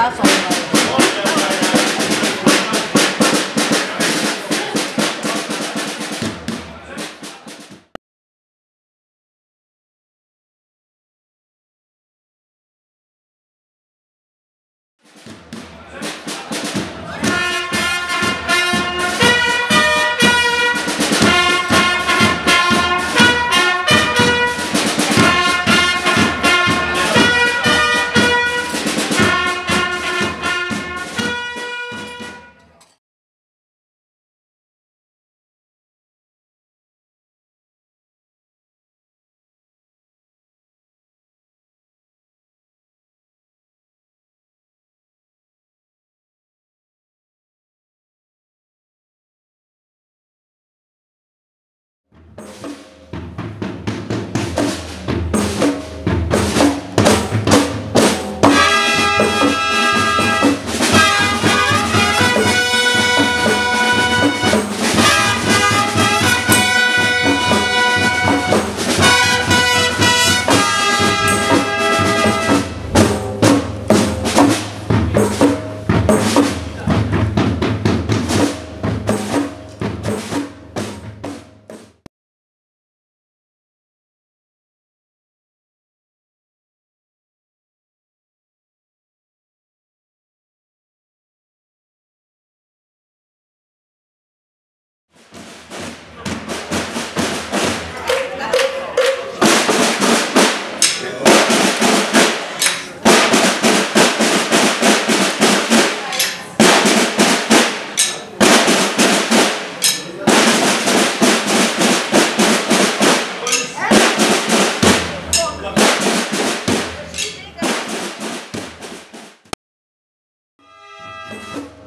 vaso. Música